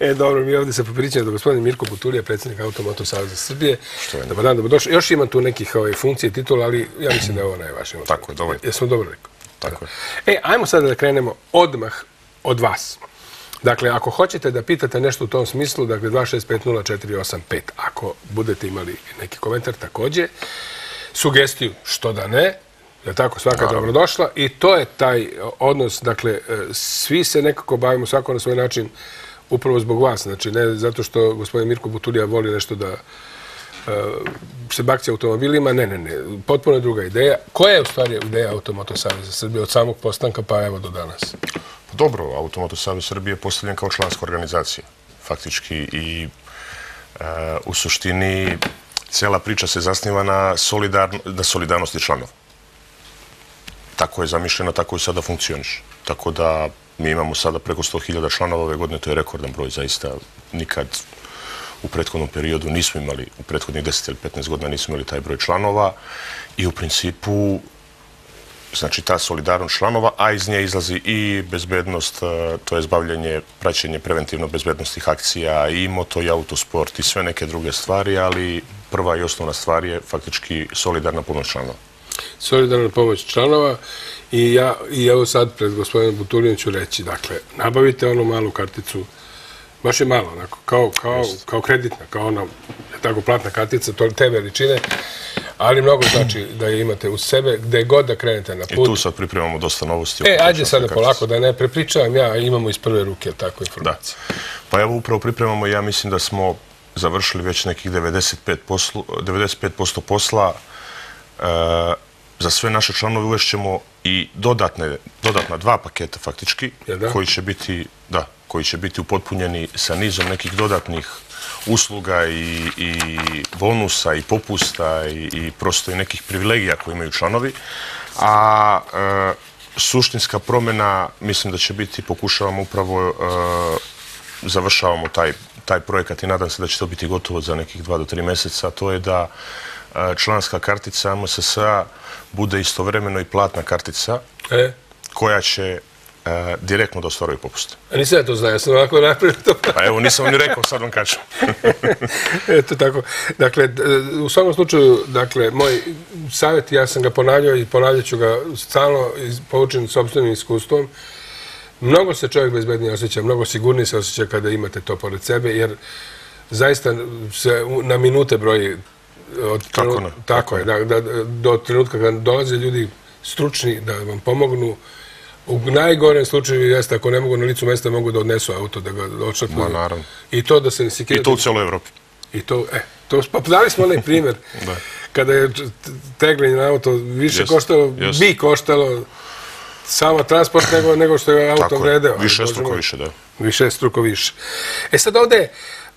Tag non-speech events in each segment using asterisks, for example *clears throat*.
E, dobro, mi ovdje se popričamo da gospodin Mirko Butulija, predsjednik Automoto Savjeza Srbije. Što je? Dobar dan, dobro. Još imam tu nekih ovaj, funkcije titula, ali ja mislim da je ovo najvažnije. Tako je, dobro. Jesmo dobro rekao. Tako je. E, ajmo sada da krenemo odmah od vas. Dakle, ako hoćete da pitate nešto u tom smislu, dakle, 2650485, ako budete imali neki komentar također, sugestiju što da ne, je tako, svaka dobrodošla i to je taj odnos, dakle, e, svi se nekako bavimo svako na svoj način upravo zbog vas, znači ne zato što gospodin Mirko Butulija voli nešto da e, se bakci automobilima, ne, ne, ne, potpuno je druga ideja. Koja je u stvari ideja Automoto Savjeza Srbije od samog postanka pa evo do danas? Pa dobro, Automoto Savjeza Srbije je postavljen kao članska organizacija, faktički, i e, u suštini cijela priča se zasniva na, na solidarnosti članova tako je zamišljeno, tako i sada funkcioniš. Tako da mi imamo sada preko 100.000 članova ove godine, to je rekordan broj, zaista. Nikad u prethodnom periodu nismo imali, u prethodnih 10 ili 15 godina nismo imali taj broj članova i u principu znači ta solidarnost članova, a iz nje izlazi i bezbednost, e, to je zbavljanje, praćenje preventivno bezbednostnih akcija i moto i autosport i sve neke druge stvari, ali prva i osnovna stvar je faktički solidarna pomoć članova. Solidarna pomoć članova i ja i evo sad pred gospodinom Butulinom ću reći, dakle, nabavite onu malu karticu, baš je malo, onako, kao, kao, kao kreditna, kao ona, tako, platna kartica, to, te veličine, ali mnogo znači da je imate u sebe, gde god da krenete na put. I tu sad pripremamo dosta novosti. E, ajde sada polako, da ne prepričavam ja, imamo iz prve ruke tako informacije. Da. Pa evo upravo pripremamo, ja mislim da smo završili već nekih 95%, poslu, 95 posla, uh, za sve naše članove uvešćemo i dodatne, dodatna dva paketa faktički, koji će biti, da, koji će biti upotpunjeni sa nizom nekih dodatnih usluga i, i bonusa i popusta i, i prosto i nekih privilegija koje imaju članovi. A e, suštinska promjena, mislim da će biti, pokušavamo upravo, e, završavamo taj, taj projekat i nadam se da će to biti gotovo za nekih dva do tri mjeseca, to je da članska kartica MSSA bude istovremeno i platna kartica e? koja će e, direktno da ostvaruje popuste. A nisam ja to znao, ja sam ovako napravio to. Pa evo, nisam ni rekao, sad vam kažem. *laughs* Eto tako. Dakle, u svakom slučaju, dakle, moj savjet, ja sam ga ponavljao i ponavljat ću ga stalno povučen sobstvenim iskustvom. Mnogo se čovjek bezbednije osjeća, mnogo sigurnije se osjeća kada imate to pored sebe, jer zaista se na minute broji od tako, ne, tako je, da, da, do trenutka kad dolaze ljudi stručni da vam pomognu, u najgorem slučaju jeste ako ne mogu na licu mesta mogu da odnesu auto, da ga odšatnu. Ma naravno. I to da se ne I to u cijeloj Evropi. I to, e, to, pa dali smo onaj primjer. *laughs* da. Kada je teglenje na auto više yes. koštalo, yes. bi koštalo samo transport nego, nego što je auto vredeo. Više struko više, da. Više struko više. E sad ovde,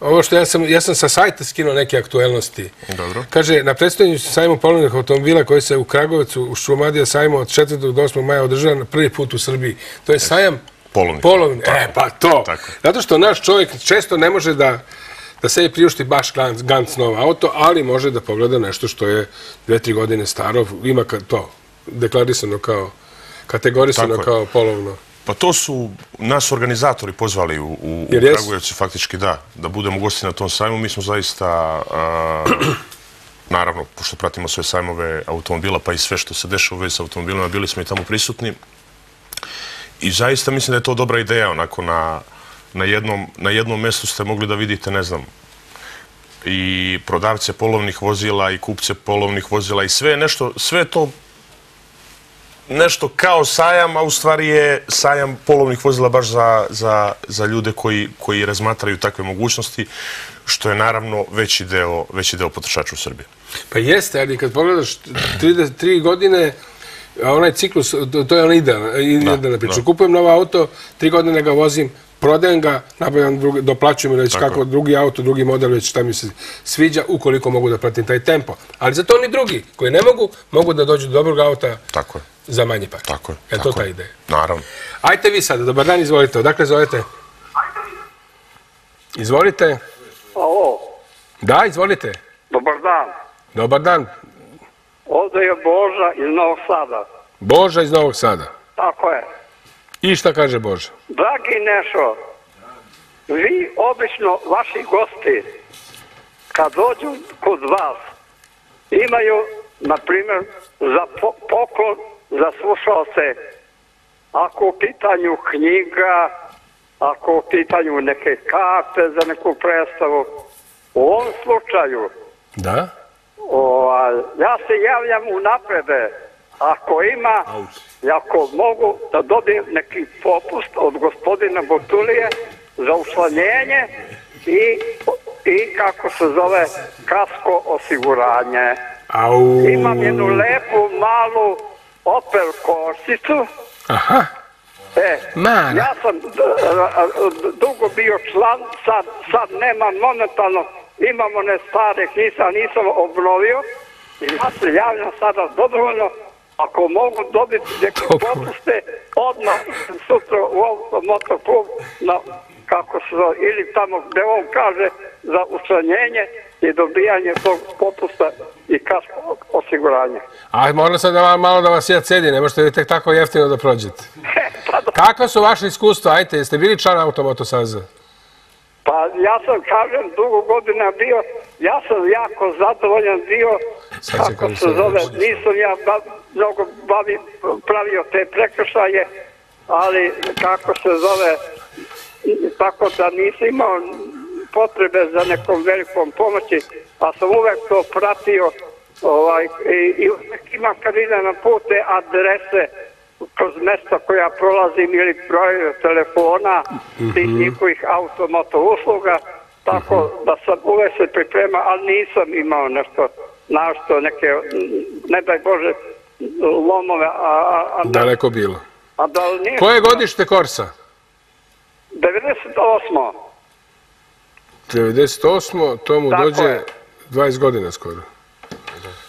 Ovo što ja sam, ja sam sa sajta skinuo neke aktuelnosti. Dobro. Kaže, na predstavljanju sajmu polovnih automobila koji se u Kragovicu, u Šumadija sajmu od 4. do 8. maja održava na prvi put u Srbiji. To je sajam polovnih. Polovni. E, pa to. Tako. Zato što naš čovjek često ne može da da se priušti baš Gantz, Gantz nov auto, ali može da pogleda nešto što je dve, tri godine staro, ima to deklarisano kao, kategorisano kao polovno. Pa to su nas organizatori pozvali u, u, u Kragujevcu, faktički da, da budemo gosti na tom sajmu. Mi smo zaista, *clears throat* naravno, pošto pratimo sve sajmove automobila, pa i sve što se dešava u vezi s automobilima, bili smo i tamo prisutni. I zaista mislim da je to dobra ideja, onako na, na, jednom, na jednom mjestu ste mogli da vidite, ne znam, i prodavce polovnih vozila i kupce polovnih vozila i sve nešto, sve to nešto kao sajam, a u stvari je sajam polovnih vozila baš za, za, za ljude koji, koji razmatraju takve mogućnosti, što je naravno veći deo, veći deo potrošača u Srbiji. Pa jeste, ali kad pogledaš tri, tri godine, a onaj ciklus, to, je idealno, idealno priča. Kupujem novo auto, tri godine ga vozim, prodajem ga, nabavljam, drugi, doplaćujem reći kako drugi auto, drugi model, već šta mi se sviđa, ukoliko mogu da pratim taj tempo. Ali za to oni drugi, koji ne mogu, mogu da dođu do dobrog auta tako je. Za manje par. Tako je. Je to ta ideja? Naravno. Ajte vi sada, dobar dan, izvolite. Odakle zovete? Izvolite. Alo. Da, izvolite. Dobar dan. Dobar dan. Ovdje je Boža iz Novog Sada. Boža iz Novog Sada. Tako je. I šta kaže Boža? Dragi Nešo, vi obično, vaši gosti, kad dođu kod vas, imaju, na primjer, za po- poklon za slušalce, ako u pitanju knjiga, ako u pitanju neke karte za neku predstavu, u ovom slučaju, Da? Ovaj, ja se javljam u naprede. Ako ima, i ako mogu da dobijem neki popust od gospodina Botulije za učlanjenje i, i kako se zove kasko osiguranje. Au. Imam jednu lepu malu Opel Korsicu. Aha. E, Mala. ja sam dugo bio član, sad, sad nemam momentalno, imamo ne stare knjisa, nisam obnovio. I ja se javljam sada dobrovoljno, ako mogu dobiti neke popuste, odmah sutra u automotoklub, na, kako se zove, ili tamo gde on kaže za učlanjenje i dobijanje tog popusta i kasko osiguranja. A moram sad da vam, malo da vas ja cedi, ne možete vi tek tako jeftino da prođete. *laughs* pa, do- Kako su vaše iskustva? Ajte, jeste bili član Automoto Saveza? Pa ja sam, kažem, dugo godina bio, ja sam jako zadovoljan bio, Sad kako se zove, nisam ja ba, mnogo bavi, pravio te prekršaje, ali kako se zove, tako da nisam imao potrebe za nekom velikom pomoći, a sam uvek to pratio ovaj, i, i uvek imam kad idem na pute adrese kroz mesta koja prolazim ili broj telefona tih njihovih automoto usluga, tako da sam uvek se priprema, ali nisam imao nešto našto neke, ne daj Bože, lomove, a, a, a, da, Daleko bilo. a da li nije... Koje godište Korsa? 98. 98. To mu Tako dođe je. 20 godina skoro.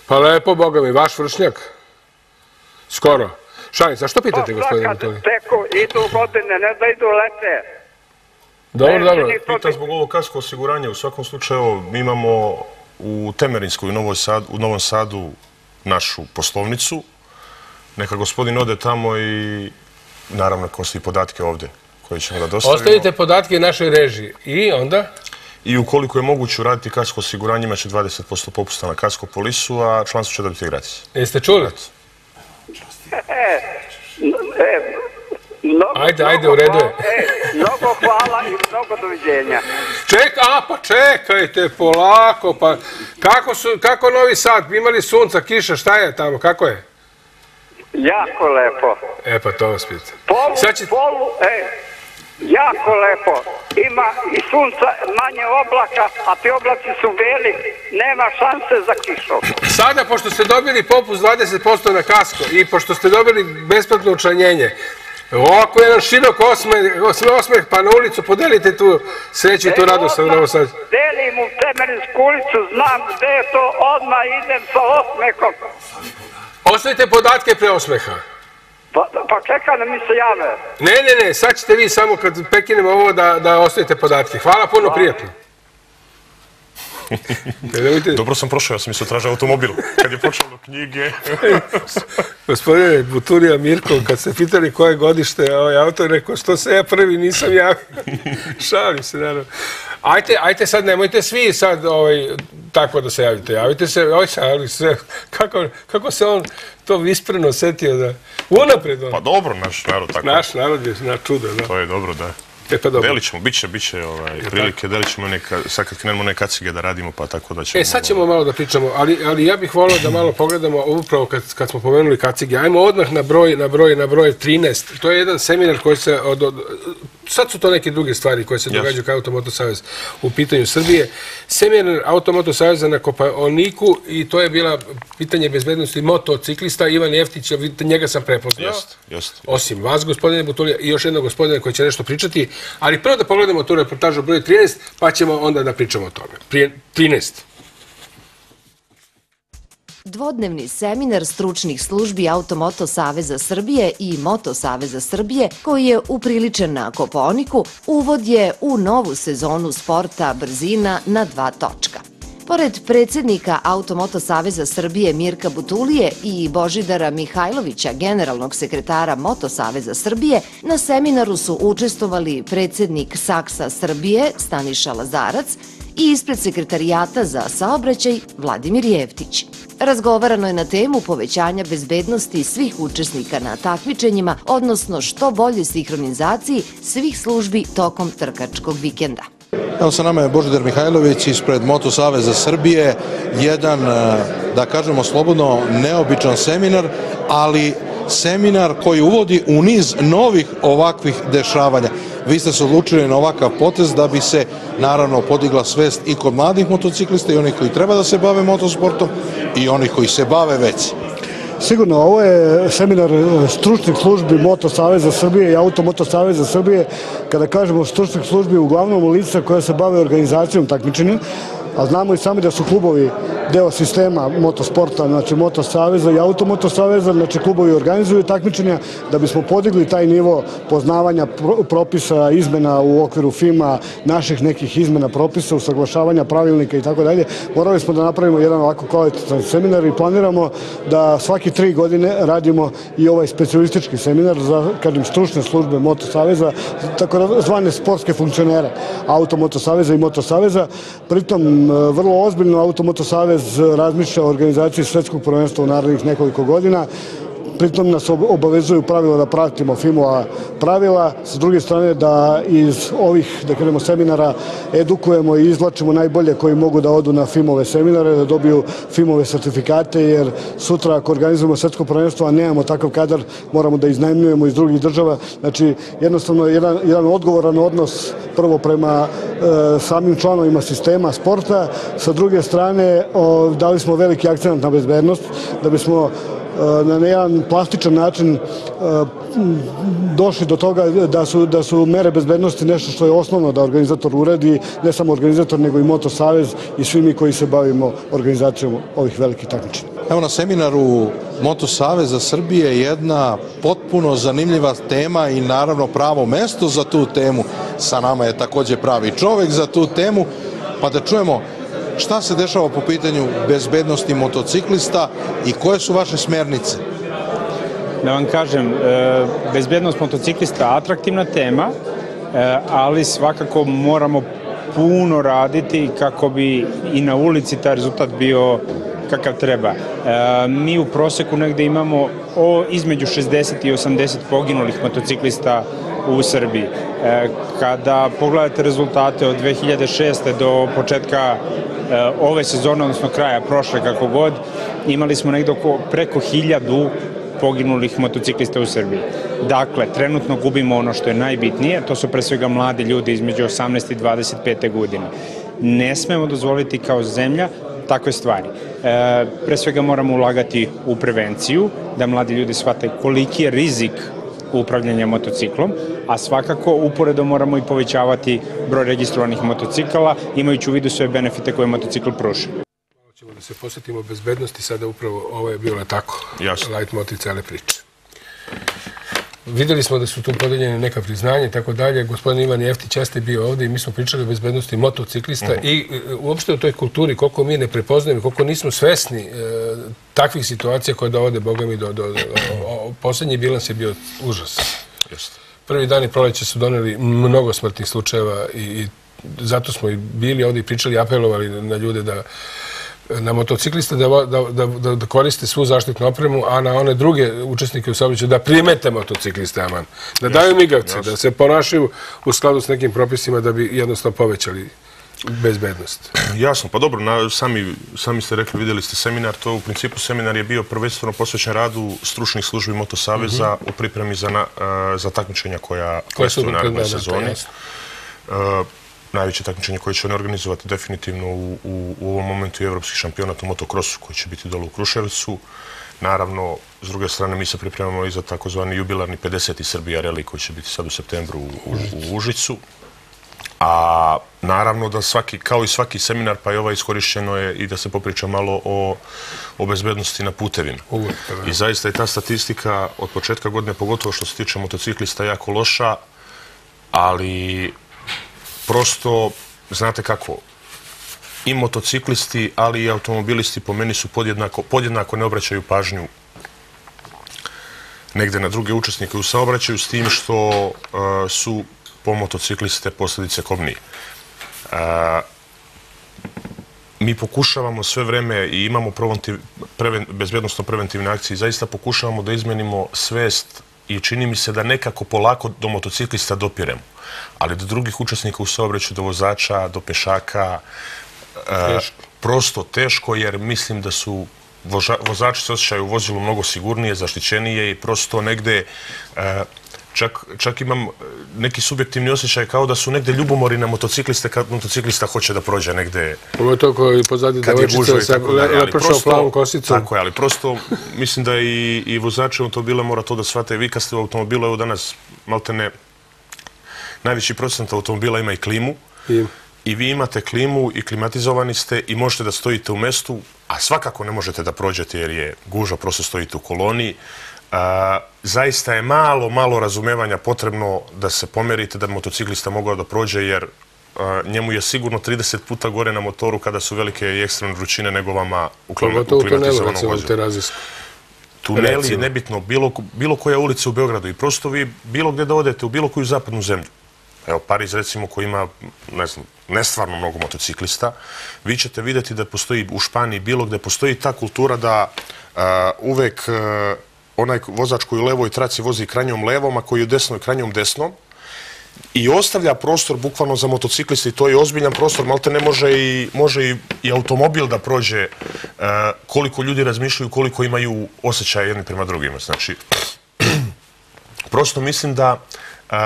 Pa lepo, boga mi, vaš vršnjak? Skoro. Šanica, što pitate, Pa, gospodine Antoni? teku, idu godine, ne da idu lete. Dobro, Ne, dobro. bi- zbog ovog kasko osiguranja, u svakom slučaju, mi imamo u Temerinskoj, u, Novoj Sad, u Novom Sadu, našu poslovnicu. Neka gospodin ode tamo i, naravno, ko svi podatke ovde koje ćemo da dostavimo. Ostavite podatke našoj režiji. I onda? I ukoliko je moguće uraditi kasko osiguranje, imaće 20% popusta na kasko polisu, a članstvo će dobiti gratis. Jeste čuli? E, e, mnogo, Ajde, ajde, mnogo u redu je. E, mnogo hvala i mnogo doviđenja. Ček, a pa čekajte, polako, pa kako, su, kako Novi Sad, imali sunca, kiša, šta je tamo, kako je? Jako lepo. E pa to vas pitam. Polu, Sad će- polu, e, jako lepo. Ima i sunca, manje oblaka, a ti oblaci su beli, nema šanse za kišom. Sada, pošto ste dobili popust 20% na kasko i pošto ste dobili besplatno učlanjenje, ovako jedan širok osmeh, osmeh pa na ulicu, podelite tu sreću i tu radost u Novom Sadu. Delim u Temerinsku ulicu, znam gde je to, odmah idem sa osmehom. Ostavite podatke pre osmeha. Pa, pa čekaj da mi se jave. Ne, ne, ne, sad ćete vi samo kad prekinemo ovo da, da ostavite podatke. Hvala puno, prijatno. E, nemojte- Dobro sam prošao, ja sam isto tražio automobil. Kad je počelo do knjige... *laughs* Gospodine Buturija Mirko, kad ste pitali koje godište ovaj autor, rekao što se ja prvi nisam javio. *laughs* Šalim se, naravno. Ajte, ajte sad, nemojte svi sad ovaj, tako da se javite. Javite se, oj se, ali se, kako, kako se on to vispreno setio da... Unapred on. Pa dobro, naš narod tako. Naš narod je na čudo, da. To je dobro, da. E pa dobro. Delit ćemo, bit će, bit će ovaj, prilike, delit ćemo neka, sad kad krenemo neke kacige da radimo, pa tako da ćemo... E, sad ćemo malo da pričamo, ali, ali ja bih volio da malo pogledamo upravo kad, kad smo pomenuli kacige. Ajmo odmah na broj, na broj, na broj 13. To je jedan seminar koji se od, od, sad su to neke druge stvari koje se događaju kao Automoto Savez u pitanju Srbije. Seminar Automoto Saveza na Kopaoniku i to je bila pitanje bezbednosti motociklista Ivan Jeftić, njega sam prepoznao. Osim vas, gospodine Butulija, i još jednog gospodina koji će nešto pričati. Ali prvo da pogledamo tu reportažu broj 13, pa ćemo onda da pričamo o tome. Prije 13. Dvodnevni seminar stručnih službi Automoto Saveza Srbije i Moto Saveza Srbije, koji je upriličen na Koponiku, uvod je u novu sezonu sporta brzina na dva točka. Pored predsjednika Automoto Saveza Srbije Mirka Butulije i Božidara Mihajlovića, generalnog sekretara Moto Saveza Srbije, na seminaru su učestovali predsjednik Saksa Srbije Staniša Lazarac i ispred sekretarijata za saobraćaj Vladimir Jevtić. Razgovarano je na temu povećanja bezbednosti svih učesnika na takmičenjima, odnosno što bolje sinhronizaciji svih službi tokom trkačkog vikenda. Evo sa nama je Božidar Mihajlović ispred Moto Saveza Srbije, jedan, eh, da kažemo slobodno, neobičan seminar, ali seminar koji uvodi u niz novih ovakvih dešavanja. Vi ste se odlučili na ovakav potez da bi se naravno podigla svest i kod mladih motociklista i onih koji treba da se bave motosportom i onih koji se bave već. Sigurno, ovo je seminar e, stručnih službi Moto Saveza Srbije i Auto Moto Saveza Srbije. Kada kažemo stručnih službi, uglavnom lica koja se bave organizacijom takmičenja, a znamo i sami da su klubovi deo sistema motosporta, znači Moto Saveza i Automoto Saveza, znači klubovi organizuju takmičenja da bismo podigli taj nivo poznavanja propisa, izmena u okviru FIMA, naših nekih izmena propisa, usaglašavanja pravilnika i tako dalje. Morali smo da napravimo jedan ovako kvalitetan seminar i planiramo da svaki tri godine radimo i ovaj specialistički seminar za, kažem, stručne službe Moto Saveza, tako zvane sportske funkcionere Automoto Saveza i Moto Saveza. Pritom, E, vrlo ozbiljno Automoto Savez razmišlja o organizaciji svetskog prvenstva u narednih nekoliko godina pritom nas obavezuju pravila da pratimo FIMO-a pravila, s druge strane da iz ovih, da krenemo, seminara edukujemo i izlačimo najbolje koji mogu da odu na FIMO-ove seminare, da dobiju FIMO-ove sertifikate, jer sutra ako organizujemo svetsko prvenstvo, a nemamo takav kadar, moramo da iznajmljujemo iz drugih država. Znači, jednostavno, jedan, jedan odgovoran odnos prvo prema e, samim članovima sistema sporta, sa druge strane o, dali smo veliki akcent na bezbednost, da bismo Eh, na jedan plastičan način eh, došli do toga da su, da su mere bezbednosti nešto što je osnovno da organizator uredi, ne samo organizator, nego i Moto Savez i svi mi koji se bavimo organizacijom ovih velikih takmičenja. Evo na seminaru Motosaveza Srbije jedna potpuno zanimljiva tema i naravno pravo mesto za tu temu. Sa nama je također pravi čovek za tu temu, pa da čujemo Šta se dešava po pitanju bezbednosti motociklista i koje su vaše smernice? Da vam kažem, e, bezbednost motociklista je atraktivna tema, e, ali svakako moramo puno raditi kako bi i na ulici taj rezultat bio kakav treba. E, mi u proseku negde imamo o između 60 i 80 poginulih motociklista u Srbiji. E, kada pogledate rezultate od 2006. do početka e, ove sezone, odnosno kraja prošle kako god, imali smo nekdo preko hiljadu poginulih motociklista u Srbiji. Dakle, trenutno gubimo ono što je najbitnije, to su pre svega mladi ljudi između 18 i 25. godine. Ne smemo dozvoliti kao zemlja takve stvari. E, pre svega moramo ulagati u prevenciju, da mladi ljudi shvate koliki je rizik upravljanja motociklom, a svakako uporedo moramo i povećavati broj registrovanih motocikala, imajući u vidu sve benefite koje motocikl pruša. Ćemo da se posjetimo bezbednosti, sada upravo ovo je bilo tako, Jasno. light motiv cele priče. Videli smo da su tu podeljene neka priznanje i tako dalje. Gospodin Ivan Jeftić jeste bio ovdje i mi smo pričali o bezbednosti motociklista -huh. i e, uopšte o toj kulturi, koliko mi ne prepoznajemo, koliko nismo svesni e, takvih situacija koje dovode, Boga mi, do, do, do o, o, posljednji bilans je bio užas. Jeste. Prvi dan i proleće su doneli mnogo smrtnih slučajeva i, i zato smo i bili ovdje i pričali, apelovali na ljude da na motocikliste da, da, da, da koriste svu zaštitnu opremu, a na one druge učesnike u saobraćaju da primete motocikliste, aman. Da daju migavce, da se ponašaju u skladu s nekim propisima da bi jednostavno povećali bezbednost. Jasno, pa dobro, na, sami, sami ste rekli, vidjeli ste seminar, to u principu seminar je bio prvenstveno posvećen radu stručnih službi Motosaveza mm -hmm. u pripremi za, na, za takmičenja koja, koja su u narednoj sezoni. Uh, najveće takmičenje koje će oni organizovati definitivno u, u, u ovom momentu je Evropski šampionat u motokrosu koji će biti dole u Kruševicu. Naravno, s druge strane, mi se pripremamo i za takozvani jubilarni 50. Srbija reli koji će biti sad u septembru u, u, u Užicu. A naravno da svaki, kao i svaki seminar, pa i ovaj iskorišćeno je i da se popriča malo o, o bezbednosti na putevima. Uvijek, I zaista je ta statistika od početka godine, pogotovo što se tiče motociklista, jako loša, ali prosto, znate kako, i motociklisti, ali i automobilisti po meni su podjednako, podjednako ne obraćaju pažnju negde na druge učesnike u saobraćaju s tim što uh, su po motocikliste posljedice kobnije. Uh, mi pokušavamo sve vreme i imamo preven, bezbjednostno preventivne akcije i zaista pokušavamo da izmenimo svest i čini mi se da nekako polako do motociklista dopiremo. Ali do drugih učesnika u saobraćaju, do vozača, do pešaka, teško. Uh, prosto teško jer mislim da su vozači se osjećaju u vozilu mnogo sigurnije, zaštićenije i prosto negde e, čak, čak imam e, neki subjektivni osjećaj kao da su negde ljubomori na motocikliste kad motociklista hoće da prođe negde. Ovo je to koji pozadnji devojčica sa lepršao plavom kosicom. Tako je, ali prosto mislim da i, i vozači automobila mora to da shvate. Vi kad ste u automobilu, evo danas maltene najveći procent automobila ima i klimu. I i vi imate klimu i klimatizovani ste i možete da stojite u mestu, a svakako ne možete da prođete jer je guža, prosto stojite u koloniji. A, zaista je malo, malo razumevanja potrebno da se pomerite da motociklista mogao da prođe jer a, njemu je sigurno 30 puta gore na motoru kada su velike i ekstremne vrućine nego vama u, u klimatizovanom vozu. Tuneli, nebitno, bilo, bilo koja ulica u Beogradu i prosto vi bilo gdje da odete u bilo koju zapadnu zemlju. Evo, Pariz, recimo, koji ima, ne znam, nestvarno mnogo motociklista, vi ćete vidjeti da postoji u Španiji bilo gde postoji ta kultura da uh, uvek uh, onaj vozač koji u levoj traci vozi kranjom levom, a koji u desnoj kranjom desnom, i ostavlja prostor bukvalno za motocikliste i to je ozbiljan prostor, malte ne može i, može i, i automobil da prođe uh, koliko ljudi razmišljaju, koliko imaju osjećaja jedni prema drugima. Znači, *clears throat* prosto mislim da uh,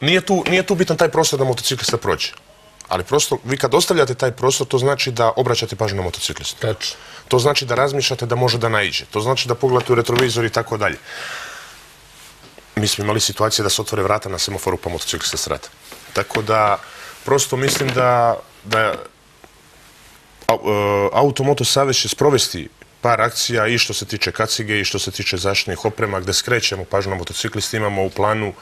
nije, tu, nije tu bitan taj prostor da motociklista prođe. Ali prosto, vi kad ostavljate taj prostor, to znači da obraćate pažnju na motociklista. Tač. To znači da razmišljate da može da naiđe. To znači da pogledate u retrovizor i tako dalje. Mi smo imali situacije da se otvore vrata na semaforu pa motociklista srata. Tako da, prosto mislim da, da e, Automoto Savez će sprovesti par akcija i što se tiče kacige i što se tiče zaštitnih oprema, gde skrećemo pažnju na motociklista, imamo u planu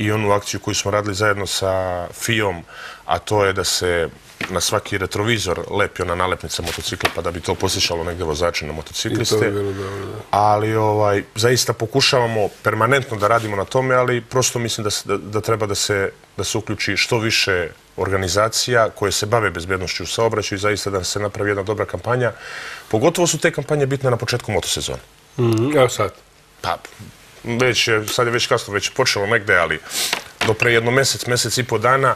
i onu akciju koju smo radili zajedno sa FIOM, a to je da se na svaki retrovizor lepi ona nalepnica motocikla pa da bi to posjećalo negde vozače na motocikliste. Ali ovaj, zaista pokušavamo permanentno da radimo na tome, ali prosto mislim da, se, da, da treba da se, da se uključi što više organizacija koje se bave bezbjednošću u saobraćaju i zaista da se napravi jedna dobra kampanja. Pogotovo su te kampanje bitne na početku motosezone. Mm -hmm. Evo sad. Pa, već je, sad je već kasno, već počelo negde, ali do pre jedno mesec, mesec i po dana,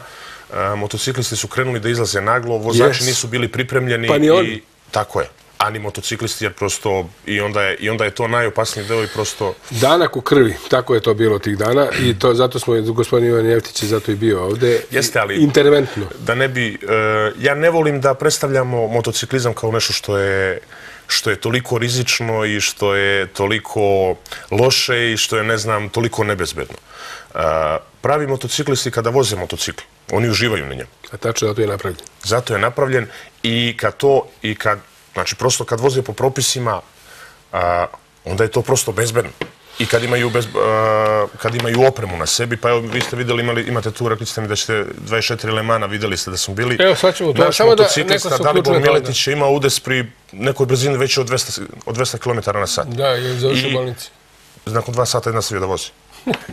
a, motociklisti su krenuli da izlaze naglo, vozači yes. nisu bili pripremljeni. Pa ni. I, tako je. Ani motociklisti, jer prosto i onda, je, i onda je to najopasniji deo i prosto... Danak u krvi, tako je to bilo tih dana i to zato smo, gospodin Ivan Jeftić je zato i bio ovde. Jeste, ali... Interventno. Da ne bi... Uh, ja ne volim da predstavljamo motociklizam kao nešto što je što je toliko rizično i što je toliko loše i što je, ne znam, toliko nebezbedno. Pravi motociklisti kada voze motocikl, oni uživaju na njemu. A tačno, zato je napravljen. Zato je napravljen i kad to, i kad, znači, prosto kad voze po propisima, onda je to prosto bezbedno i kad imaju, bez, uh, kad imaju opremu na sebi, pa evo vi ste videli, imali, imate tu, rekli ste mi da ćete 24 Lemana, videli ste da smo bili. Evo sad ćemo to, samo da neko se Dalibor Miletić je imao udes pri nekoj brzini veće od 200, od 200 km na sat. Da, je završio bolnici. Nakon dva sata je nastavio da vozi.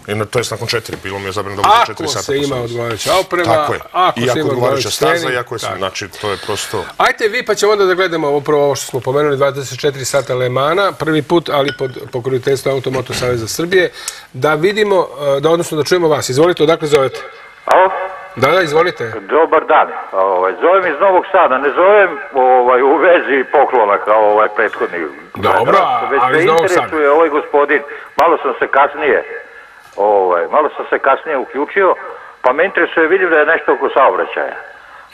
I na, to je nakon četiri, bilo mi je zabrano da bude četiri sata. Ako se ima odgovarajuća oprema, Tako je. ako I se ima odgovarajuća staza, i ako je sam, znači to je prosto... Ajte vi, pa ćemo onda da gledamo upravo ovo što smo pomenuli, 24 sata Lemana, prvi put, ali pod pokroviteljstvo Automoto Saveza Srbije, da vidimo, e, da odnosno da čujemo vas. Izvolite, odakle zovete? Alo? Da, da, izvolite. Dobar dan. Ovaj, zovem iz Novog Sada. Ne zovem ovaj, u vezi poklona kao ovaj prethodni. Dobro, ali iz Novog Sada. Već interesuje ovaj gospodin. Malo sam se kasnije ovaj, malo sam se kasnije uključio, pa me interesuje, vidim da je nešto oko saobraćaja.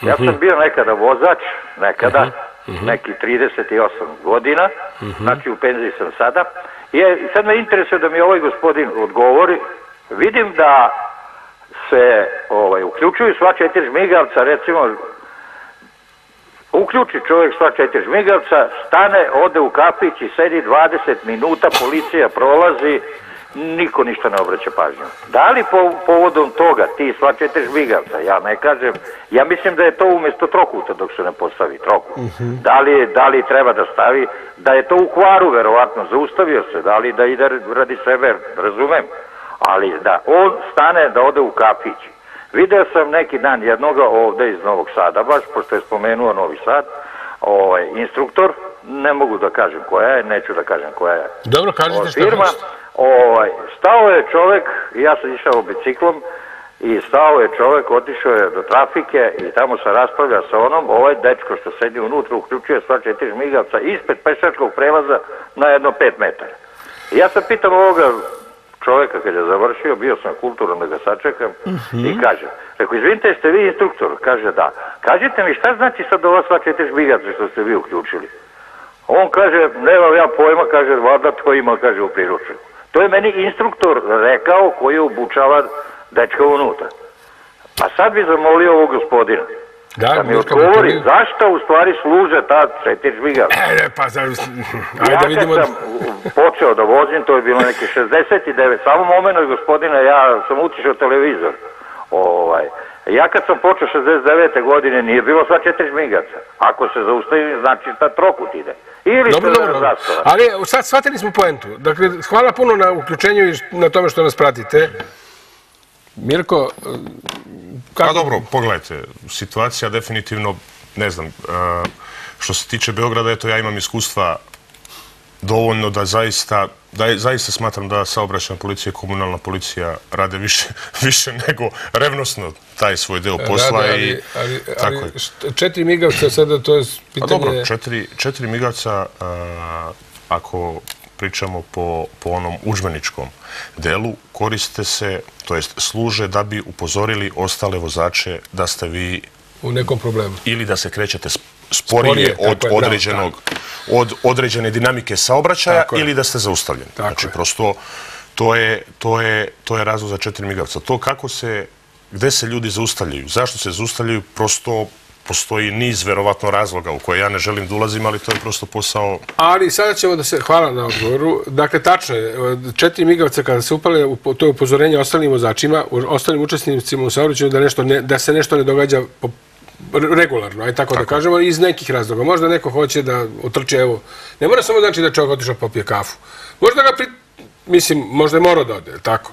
Ja sam mhm. bio nekada vozač, nekada, uh mhm. -huh. neki 38 godina, uh -huh. znači u penziji sam sada, i sad me interesuje da mi ovaj gospodin odgovori, vidim da se ovaj, uključuju sva četiri žmigavca, recimo, uključi čovjek sva četiri žmigavca, stane, ode u kafić i sedi 20 minuta, policija prolazi, niko ništa ne obraća pažnju. Da li po, povodom toga ti sva četiri žmigavca, ja ne kažem, ja mislim da je to umjesto trokuta dok se ne postavi trokut. da, li, da li treba da stavi, da je to u kvaru verovatno, zaustavio se, da li da ide radi sebe, razumem, ali da on stane da ode u kafić. Video sam neki dan jednoga ovde iz Novog Sada, baš pošto je spomenuo Novi Sad, ovaj, instruktor, ne mogu da kažem koja je, neću da kažem koja je Dobro, kažite Ova što firma, ovaj, stao je čovjek, ja sam išao biciklom, i stao je čovjek, otišao je do trafike i tamo se raspravlja sa onom, ovaj dečko što sedi unutra uključuje sva četiri žmigavca ispred pešačkog prelaza na jedno pet metara. I ja sam pitam ovoga čovjeka kad je završio, bio sam kulturan da ga sačekam i kažem, rekao, izvinite, jeste vi instruktor? Kaže, da. Kažite mi, šta znači sad ova sva četiri žmigavca što ste vi uključili? On kaže, nemam ja pojma, kaže, valjda to ima, kaže, u priručniku. To je meni instruktor rekao koji obučava dečka unutra. A sad bi zamolio ovog gospodina. Da, Da mi odgovori Butulin. zašto u stvari služe ta četiri žmigavca. E, ne, pa za... Ajde ja da vidimo... sam počeo da vozim, to je bilo neke 69, samo moment gospodine, ja sam utišao televizor. Ovaj, ja kad sam počeo 69. godine nije bilo sva četiri žmigaca. Ako se zaustavi, znači da trokut ide. Ili Dobro, dobro, dobro. zastava. Ali sad shvatili smo poentu. Dakle, hvala puno na uključenju i na tome što nas pratite. Mirko, Pa kako... dobro, pogledajte, situacija definitivno, ne znam, e, što se tiče Beograda, eto ja imam iskustva dovoljno da zaista, da zaista smatram da saobraćajna policija i komunalna policija rade više, *laughs* više nego revnosno taj svoj deo posla Rade, i ali, ali, tako ali je. št- četiri migavca sada, to je Pa pitanje... dobro, četiri, četiri migavca, a, ako pričamo po, po onom udžbeničkom delu, koriste se, to jest služe da bi upozorili ostale vozače da ste vi u nekom problemu. ili da se krećete sporije, od je, određenog od određene dinamike saobraćaja Tako ili da ste zaustavljeni. Tako znači je. prosto to je to je to je razlog za četiri migavca. To kako se gde se ljudi zaustavljaju, zašto se zaustavljaju, prosto postoji niz verovatno razloga u koje ja ne želim da ulazim, ali to je prosto posao Ali sada ćemo da se, hvala na odgovoru, dakle tačno je, četiri migavca kada se upale, to je upozorenje ostalim vozačima, ostalim učesnicima u saobraćaju da, nešto ne, da se nešto ne događa po, regularno, aj tako, da kažemo, iz nekih razloga. Možda neko hoće da utrče, evo, ne mora samo znači da čovjek otišao popije kafu. Možda ga, pri, mislim, možda je morao da ode, tako.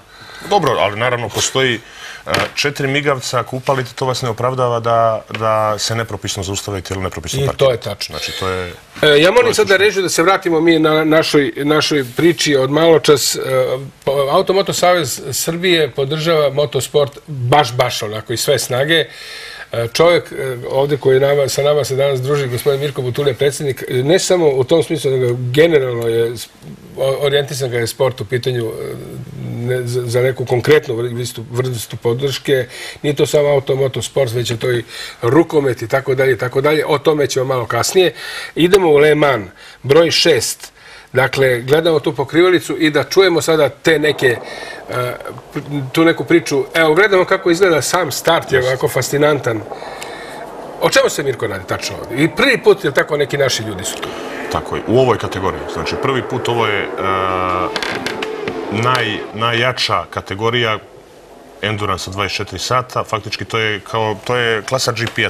Dobro, ali naravno postoji e, četiri migavca, ako upalite, to vas ne opravdava da, da se nepropisno zaustavite ili nepropisno I parkirate. to je tačno. Znači, to je... E, ja moram sad da režu da se vratimo mi na našoj, našoj priči od malo čas. E, po- Automoto Savez Srbije podržava motosport baš, baš onako i sve snage. E, čovjek e, ovdje koji nama, sa nama se danas druži, gospodin Mirko Butulje, predsjednik, e, ne samo u tom smislu, nego generalno je orijentisan ga je sport u pitanju ne, za, za neku konkretnu vrstu, vrstu podrške. Nije to samo automoto sport, već je to i rukomet i tako dalje tako dalje. O tome ćemo malo kasnije. Idemo u Le Mans, broj šest. Dakle, gledamo tu pokrivalicu i da čujemo sada te neke, e, tu neku priču. Evo, gledamo kako izgleda sam start, je ovako fascinantan. O čemu se Mirko radi tačno ovdje? I prvi put, je tako, neki naši ljudi su tu. Tako je, u ovoj kategoriji. Znači, prvi put ovo je e, naj, najjača kategorija endurance 24 sata. Faktički to je kao to je klasa GP-a,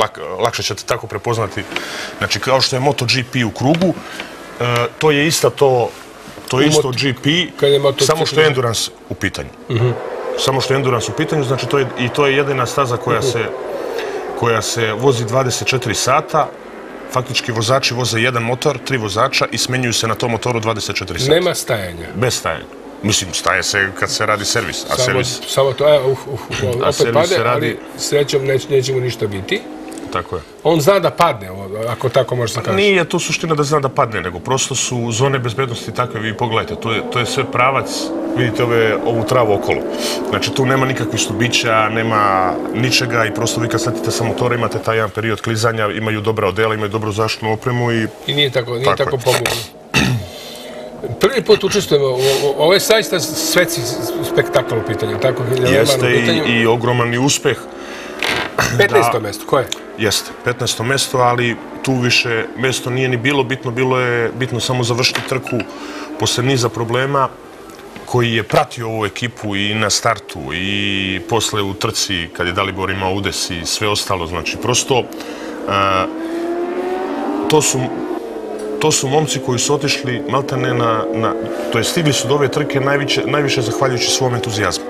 lak, lakše ćete tako prepoznati. Znači, kao što je MotoGP u krugu, to je isto to to je isto GP, samo što je endurance u pitanju. Samo što je endurance u pitanju, znači to je, i to je jedina staza koja se koja se vozi 24 sata, faktički vozači voze jedan motor, tri vozača i smenjuju se na tom motoru 24 sata. Nema stajanja. Bez stajanja. Mislim, staje se kad se radi servis, a Samo, servis, samo to, evo, uh, uh, uh, opet pade, se radi- ali srećom neć, neće mu ništa biti. Tako je. On zna da padne, ako tako može se kaže. Nije to suština da zna da padne, nego prosto su zone bezbednosti takve, vi pogledajte, to je, to je sve pravac, vidite ove, ovu travu okolo. Znači tu nema nikakvih stubića, nema ničega i prosto vi kad sletite sa motora imate taj jedan period klizanja, imaju dobra odela, imaju dobru zaštitnu opremu i I nije tako, nije Tako pogubno. *clears throat* Prvi put učestvujemo, ovo je saista svetski spektakl u pitanju, tako? Jeste i, ogroman i uspeh. 15. da- mesto, ko je? Jeste, 15. mesto, ali tu više mesto nije ni bilo bitno, bilo je bitno samo završiti trku posle niza problema koji je pratio ovu ekipu i na startu i posle u trci kad je Dalibor imao udes i sve ostalo. Znači, prosto a, to su to su momci koji su otišli maltene na, na to je stigli su do ove trke najviše, najviše zahvaljujući svom entuzijazmu.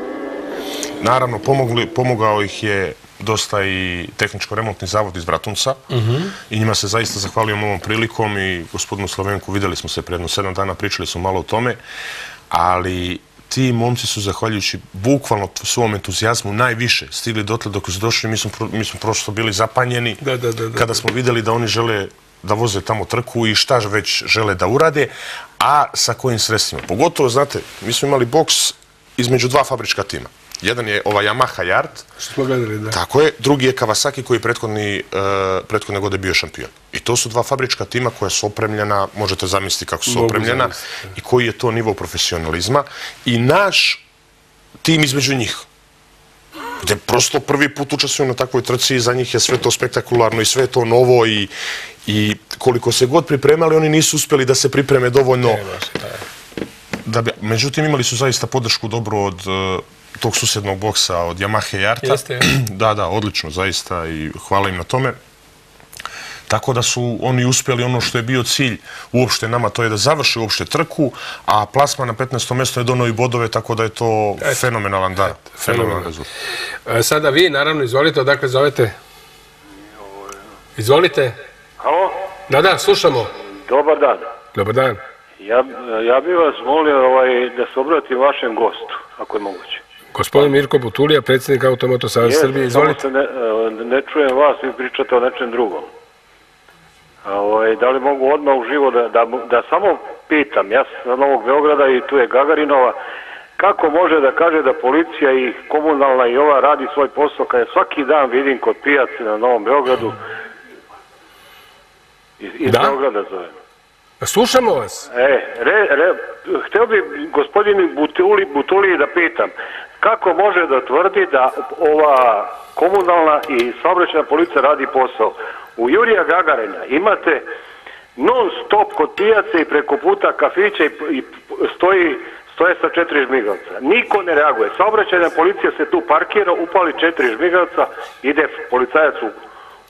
Naravno, pomogli, pomogao ih je dosta i tehničko-remontni zavod iz Bratunca uh -huh. i njima se zaista zahvaljujem ovom prilikom i gospodinu Slovenku videli smo se predno sedam dana, pričali smo malo o tome, ali ti momci su zahvaljujući bukvalno svom entuzijazmu najviše stigli dotle dok su došli, mi smo, mi smo prosto bili zapanjeni Da, da, da, da. kada smo videli da oni žele da voze tamo trku i šta već žele da urade, a sa kojim sredstvima. Pogotovo, znate, mi smo imali boks između dva fabrička tima. Jedan je ova Yamaha Yard, Što smo gledali, da. tako je, drugi je Kawasaki koji je prethodni, uh, prethodne godine bio šampion. I to su dva fabrička tima koja su opremljena, možete zamisliti kako su Mogu opremljena zamisliti, i koji je to nivo profesionalizma. I naš tim između njih, gde prosto prvi put učestvuju na takvoj trci i za njih je sve to spektakularno i sve to novo i, i koliko se god pripremali, oni nisu uspjeli da se pripreme dovoljno da. bi, međutim imali su zaista podršku dobro od uh, tog susjednog boksa od Yamaha Jarta. Jeste, ja. *clears throat* da, da, odlično, zaista i hvala im na tome. Tako da su oni uspjeli ono što je bio cilj uopšte nama, to je da završi uopšte trku, a plasma na 15. mjesto je donao i bodove, tako da je to fenomenalan, da, fenomenalan rezultat. E, Sada vi, naravno, izvolite, odakle zovete? Izvolite. Halo, Da, da, slušamo. dobar dan. Dobar dan. Ja, ja bih vas molio ovaj, da se obratim vašem gostu, ako je moguće. Gospodin Mirko Butulija, predsjednik Automoto Savjeza Srbije, izvolite. ne, e, ne čujem vas, vi pričate o nečem drugom. Ovaj, da li mogu odmah uživo da, da, da samo pitam, ja sam sa Novog Beograda i tu je Gagarinova, kako može da kaže da policija i komunalna i ova radi svoj posao, kad je svaki dan vidim kod pijace na Novom Beogradu, iz, iz Da? Beograda zovem. Slušamo vas. E, re, re, htio bi gospodin Butuli, Butuli da pitam, kako može da tvrdi da ova komunalna i saobraćajna policija radi posao? U Jurija Gagarina imate non stop kod pijace i preko puta kafića i, i stoji stoje sa četiri žmigavca. Niko ne reaguje. Saobraćajna policija se tu parkira, upali četiri žmigavca, ide policajac u,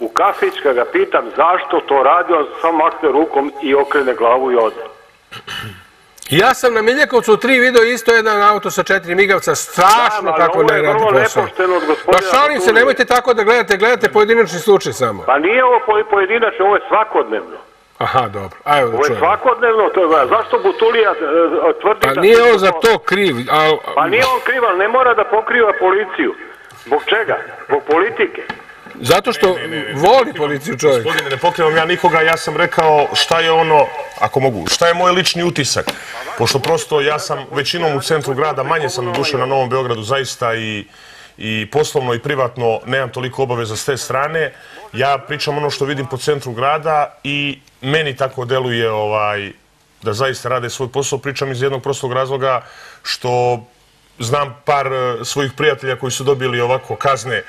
u kafić, ga pitam zašto to radi, on samo makne rukom i okrene glavu i ode. Ja sam na Miljekovcu tri video isto jedan auto sa četiri migavca, strašno kako ne radi posao. Pa šalim se, nemojte tako da gledate, gledate pojedinačni slučaj samo. Pa nije ovo po- pojedinačno, ovo je svakodnevno. Aha, dobro, da Ovo je svakodnevno, to je, zašto Butulija e, e, tvrdi Pa da... nije on za to kriv, a, Pa nije on kriv, ali ne mora da pokriva policiju. Zbog čega? Zbog politike. Zato što voli policiju čovjek. Gospodine, ne pokrivam ja nikoga, ja sam rekao šta je ono, ako mogu, šta je moj lični utisak. Pošto prosto ja sam većinom u centru grada, manje sam duše na Novom Beogradu, zaista i, i poslovno i privatno nemam toliko obaveza s te strane. Ja pričam ono što vidim po centru grada i meni tako deluje ovaj, da zaista rade svoj posao. Pričam iz jednog prostog razloga što znam par eh, svojih prijatelja koji su dobili ovako kazne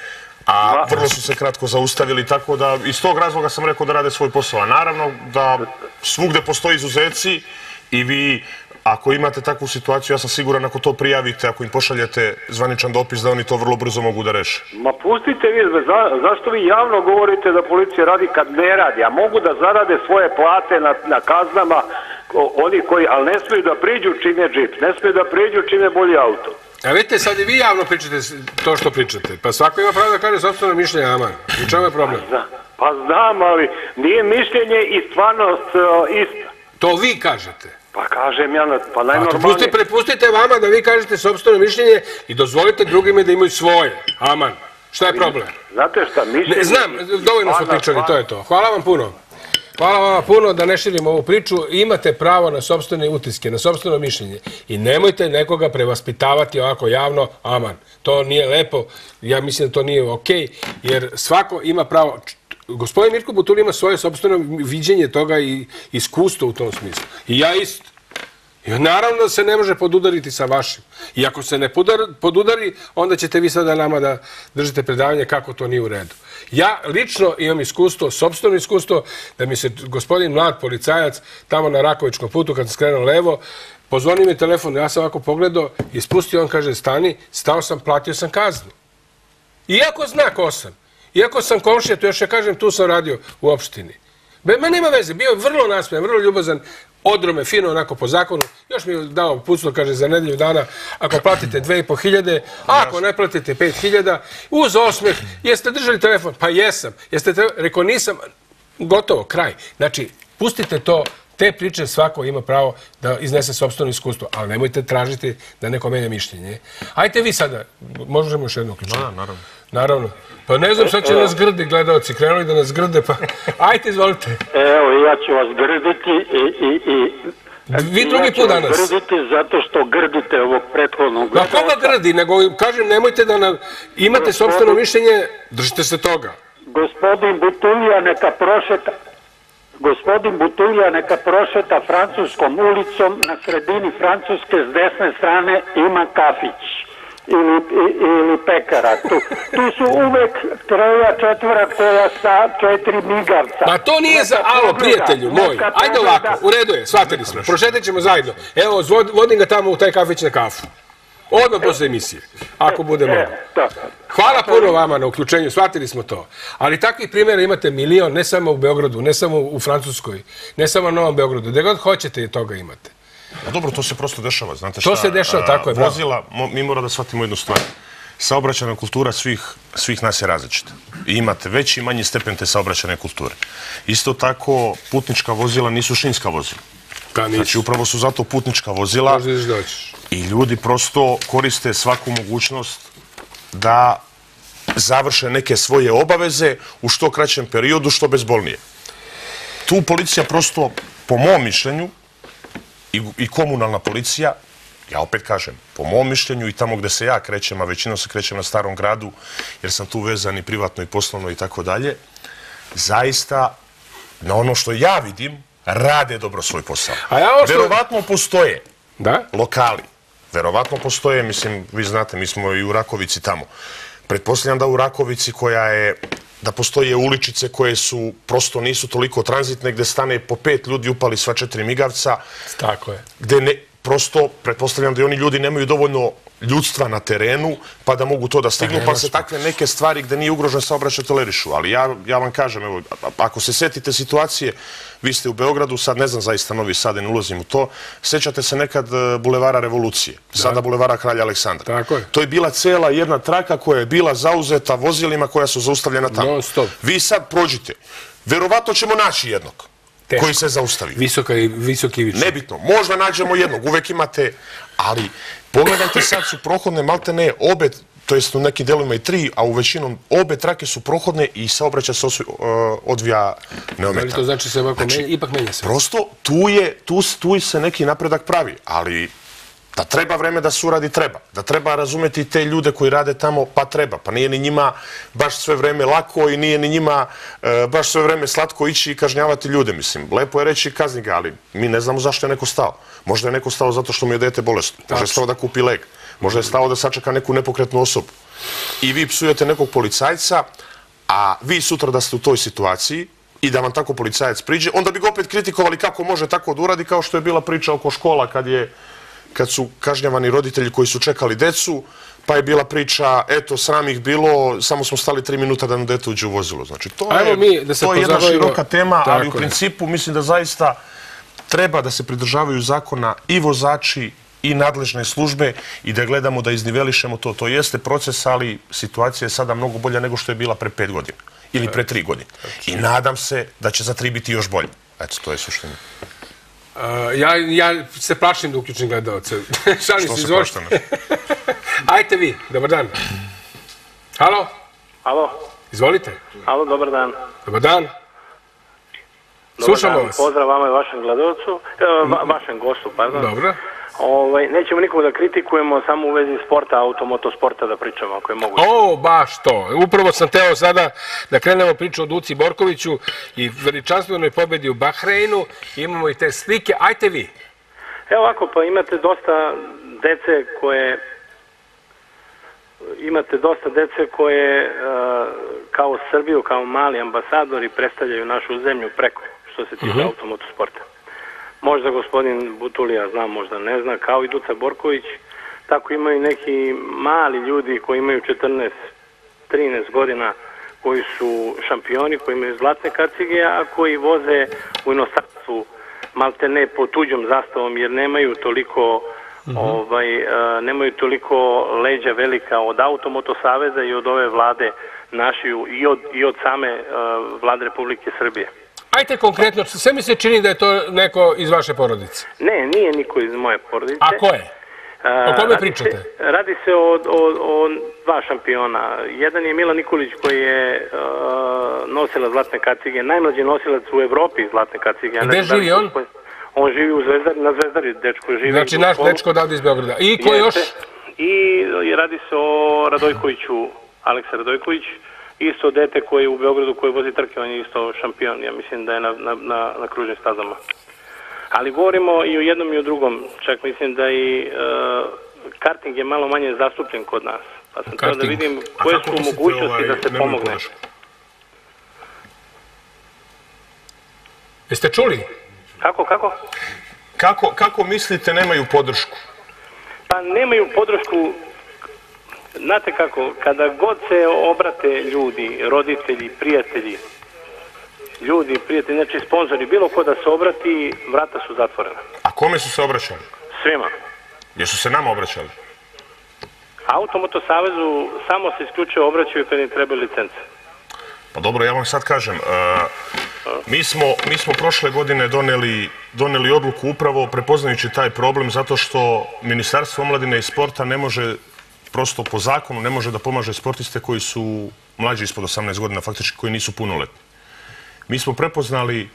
a vrlo su se kratko zaustavili, tako da iz tog razloga sam rekao da rade svoj posao. A naravno da svugde postoji izuzeci i vi ako imate takvu situaciju, ja sam siguran ako to prijavite, ako im pošaljete zvaničan dopis, da oni to vrlo brzo mogu da reše. Ma pustite vi, za, zašto vi javno govorite da policija radi kad ne radi, a mogu da zarade svoje plate na, na kaznama o- oni koji, ali ne smiju da priđu čim je džip, ne smiju da priđu čim je bolji auto. A vidite, sad i vi javno pričate to što pričate. Pa svako ima pravo da kaže sobstveno mišljenje, aman. U čemu je problem? Zna, pa znam, ali nije mišljenje i stvarnost uh, ista. To vi kažete. Pa kažem ja, na- pa najnormalnije... pusti, prepustite vama da vi kažete sobstveno mišljenje i dozvolite drugima da imaju svoje. Aman. Šta je problem? Znate šta, mišljenje... Ne, znam, dovoljno smo pričali, to je to. Hvala vam puno. Hvala vam puno da ne širimo ovu priču. Imate pravo na sobstvene utiske, na sobstveno mišljenje. I nemojte nekoga prevaspitavati ovako javno, aman. To nije lepo, ja mislim da to nije okej, jer svako ima pravo... Gospodin Mirko Butul ima svoje sobstveno viđenje toga i iskustvo u tom smislu. I ja isto. I naravno da se ne može podudariti sa vašim. I ako se ne podar- podudari, onda ćete vi sada nama da držite predavanje kako to nije u redu. Ja lično imam iskustvo, sobstveno iskustvo, da mi se gospodin mlad policajac tamo na Rakovičkom putu, kad sam skrenuo levo, pozvoni mi telefon, ja sam ovako pogledao, ispustio, on kaže, stani, stao sam, platio sam kaznu. Iako zna ko sam. Iako sam komšija, to još ja kažem, tu sam radio u opštini. Be, ma nema veze, bio je vrlo nasmijan, vrlo ljubazan, odrome, fino, onako po zakonu. Još mi je dao pucno, kaže, za nedelju dana, ako platite 2500, a ako ne platite 5000, uz osmeh, jeste držali telefon? Pa jesam. Jeste te... Rekao, nisam, gotovo, kraj. Znači, pustite to, te priče svako ima pravo da iznese sobstveno iskustvo, ali nemojte tražiti da neko menja mišljenje. Ajte vi sada, možemo još jedno uključiti. Da, naravno. Naravno. Pa ne znam šta će nas grdi gledalci, krenuli da nas grde, pa ajte, izvolite. Evo, ja ću vas grditi i... i, i Vi drugi ja ću put vas danas. grditi zato što grdite ovog prethodnog Na koga grdi? Nego, kažem, nemojte da nam... Imate sobstveno mišljenje, držite se toga. Gospodin Butulija neka prošeta Gospodin Butulija neka prošeta francuskom ulicom, na sredini Francuske s desne strane ima kafić ili, ili pekara. Tu, tu su uvek troja, četvora koja sa četiri migavca. Pa to nije za... Neka Alo, pogleda, prijatelju moj, ajde ovako, u redu je, shvatili smo. Prošetat ćemo zajedno. Evo, vodim ga tamo u taj kafić na kafu. Odmah posle emisije, ako bude. E, da. Hvala puno vama na uključenju, shvatili smo to. Ali takvih primjera imate milion, ne samo u Beogradu, ne samo u Francuskoj, ne samo na Novom Beogradu. Gde god hoćete toga imate. A dobro, to se prosto dešava, znate šta? To se dešava, tako je. Vozila, mi mora da shvatimo jednu stvar. Saobraćajna kultura svih, svih nas je različita. I imate veći i manji stepen te saobraćajne kulture. Isto tako, putnička vozila nisu šinska vozila. Znači, upravo su zato putnička vozila Možda ćeš doćiš. i ljudi prosto koriste svaku mogućnost da završe neke svoje obaveze u što kraćem periodu, što bezbolnije. Tu policija prosto, po mom mišljenju, i, i komunalna policija, ja opet kažem, po mom mišljenju i tamo gde se ja krećem, a većinom se krećem na starom gradu, jer sam tu vezan i privatno i poslovno i tako dalje, zaista, na ono što ja vidim, rade dobro svoj posao. A ja što- Verovatno postoje Da? lokali. Verovatno postoje, mislim, vi znate, mi smo i u Rakovici tamo. Pretpostavljam da u Rakovici koja je, da postoje uličice koje su, prosto nisu toliko tranzitne, gde stane po pet ljudi, upali sva četiri migavca, Tako je. gde ne, prosto, pretpostavljam da i oni ljudi nemaju dovoljno ljudstva na terenu, pa da mogu to da stignu, pa se takve neke stvari gde nije ugrožen saobraćaj tolerišu. Ali ja, ja vam kažem, evo, ako se setite situacije, vi ste u Beogradu, sad ne znam zaista Novi Sad, ne ulazim u to, sećate se nekad e, bulevara Revolucije, sada bulevara Kralja Aleksandra. Tako je. To je bila cela jedna traka koja je bila zauzeta vozilima koja su zaustavljena tamo. Non stop. Vi sad prođite, verovatno ćemo naći jednog Teško. koji se zaustavi. Visoka i visoki ivica. Nebitno, možda nađemo jednog, uvek imate, ali pogledajte sad su prohodne malte ne obe, to jest u nekim delovima i tri, a u većinom obe trake su prohodne i saobraćaj se uh, odvija Ali neometano. to znači se ovako menja, ipak menja se. Prosto tu, je, tu, s- tu se neki napredak pravi, ali da treba vreme da se uradi, treba. Da treba razumeti te ljude koji rade tamo, pa treba. Pa nije ni njima baš sve vreme lako i nije ni njima e, baš sve vreme slatko ići i kažnjavati ljude. Mislim, lepo je reći kazni ga, ali mi ne znamo zašto je neko stao. Možda je neko stao zato što mu je dete bolesno. Možda je stao da kupi lek. Možda je stao da sačeka neku nepokretnu osobu. I vi psujete nekog policajca, a vi sutra da ste u toj situaciji i da vam tako policajac priđe, onda bi ga opet kritikovali kako može tako da uradi, kao što je bila priča oko škola kad je kad su kažnjavani roditelji koji su čekali decu, pa je bila priča, eto, sram ih bilo, samo smo stali tri minuta da nam dete uđe u vozilo. Znači, to Ajmo je, mi da se to je jedna široka tema, ali u je. principu mislim da zaista treba da se pridržavaju zakona i vozači i nadležne službe i da gledamo da iznivelišemo to. To jeste proces, ali situacija je sada mnogo bolja nego što je bila pre pet godina ili pre tri godine. I nadam se da će za tri biti još bolje. Eto, to je suština. Uh, ja, ja se plašim da uključim gledalce. *laughs* Šalim se, izvolite. plašite? *laughs* Ajte vi, dobar dan. Halo, Alo, izvolite. alo, dobar dan. Dobar dan. Slušamo vas. Pozdrav vama i vašem gledalcu, e, va, vašem gostu, pardon. Dobro. Ovaj, nećemo nikomu da kritikujemo, samo u vezi sporta, automotosporta da pričamo, ako je moguće. O, baš to. Upravo sam teo sada da krenemo priču o Duci Borkoviću i veličanstvenoj pobedi u Bahreinu. Imamo i te slike. Ajte vi. Evo ovako, pa imate dosta dece koje imate dosta dece koje uh, kao Srbiju, kao mali ambasadori predstavljaju našu zemlju preko što se tiče Mhm. automotosporta. Možda gospodin Butulija zna, možda ne zna, kao i Duca Borković, tako imaju neki mali ljudi koji imaju 14, 13 godina koji su šampioni, koji imaju zlatne kacige, a koji voze u inostranstvu malte ne po tuđom zastavom jer nemaju toliko ovaj, e, nemaju toliko leđa velika od Automoto Saveza i od ove vlade našiju i od, i od same e, vlade Republike Srbije. Ajte konkretno, sve mi se čini da je to neko iz vaše porodice. Ne, nije niko iz moje porodice. A ko je? O kome radi pričate? Se, radi se o, o, o dva šampiona. Jedan je Milan Nikolić koji je nosila zlatne kacige, najmlađi nosilac u Evropi zlatne kacige. Gde živi on? On živi u Zvezdari, na Zvezdari, dečko živi. Znači, naš školu. dečko odavde iz Beograda. I ko još? I radi se o Radojkoviću, Aleksa Radojković, isto dete koji je u Beogradu koji vozi trke, on je isto šampion, ja mislim da je na, na, na, na kružnim stazama. Ali govorimo i o jednom i o drugom, čak mislim da i e, karting je malo manje zastupljen kod nas. Pa sam htio da Karting. vidim koje su mogućnosti ovaj, da se pomogne. podršku? Jeste čuli? Kako, kako? Kako, kako mislite nemaju podršku? Pa nemaju podršku, znate kako, kada god se obrate ljudi, roditelji, prijatelji, ljudi, prijatelji, znači sponzori, bilo ko da se obrati, vrata su zatvorena. A kome su se obraćali? Svima. Jesu se nama obraćali? Automoto Savezu samo se isključivo obraćaju kad im trebaju licence. Pa dobro, ja vam sad kažem, e, mi, smo, mi smo prošle godine doneli, doneli odluku upravo prepoznajući taj problem zato što Ministarstvo omladine i sporta ne može, prosto po zakonu, ne može da pomaže sportiste koji su mlađi ispod 18 godina, faktički koji nisu punoletni. Mi smo prepoznali e,